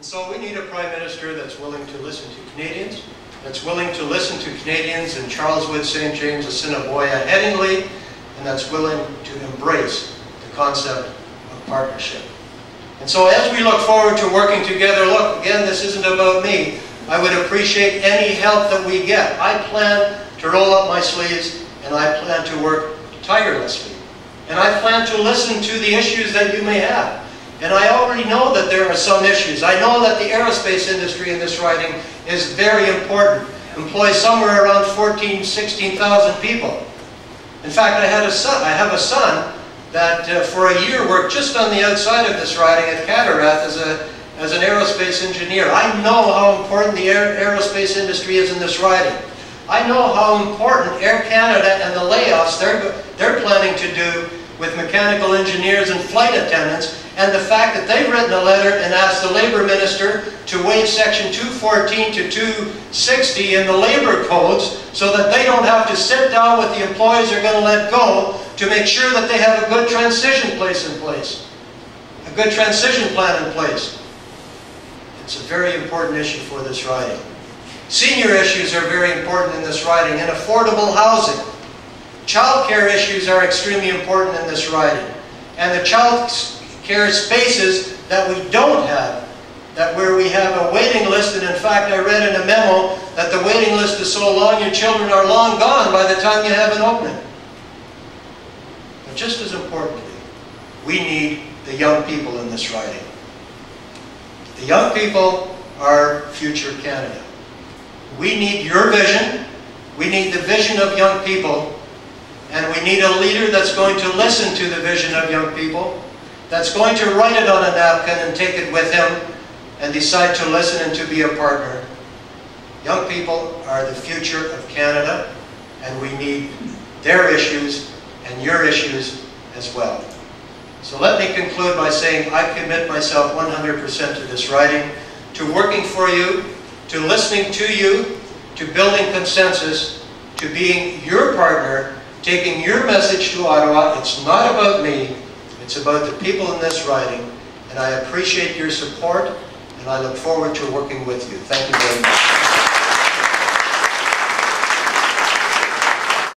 And so we need a Prime Minister that's willing to listen to Canadians, that's willing to listen to Canadians in Charleswood, St. James, Assiniboia, Headingley, and that's willing to embrace the concept of partnership. And so as we look forward to working together, look, again, this isn't about me. I would appreciate any help that we get. I plan to roll up my sleeves and I plan to work tirelessly. And I plan to listen to the issues that you may have. And I already know that there are some issues. I know that the aerospace industry in this riding is very important. Employs somewhere around 14, 16,000 people. In fact, I had a son, I have a son that uh, for a year worked just on the outside of this riding at Cadorath as, a, as an aerospace engineer. I know how important the aer aerospace industry is in this riding. I know how important Air Canada and the layoffs they're, they're planning to do with mechanical engineers and flight attendants, and the fact that they've written a letter and asked the Labour Minister to waive Section 214 to 260 in the labour codes so that they don't have to sit down with the employees they're going to let go to make sure that they have a good transition place in place, a good transition plan in place. It's a very important issue for this riding. Senior issues are very important in this riding, and affordable housing. Child care issues are extremely important in this riding. And the child care spaces that we don't have, that where we have a waiting list, and in fact I read in a memo that the waiting list is so long your children are long gone by the time you have an opening. But just as importantly, we need the young people in this riding. The young people are future Canada. We need your vision. We need the vision of young people. And we need a leader that's going to listen to the vision of young people, that's going to write it on a napkin and take it with him and decide to listen and to be a partner. Young people are the future of Canada, and we need their issues and your issues as well. So let me conclude by saying I commit myself 100% to this writing, to working for you, to listening to you, to building consensus, to being your partner, taking your message to Ottawa. It's not about me, it's about the people in this riding, and I appreciate your support, and I look forward to working with you. Thank you very much.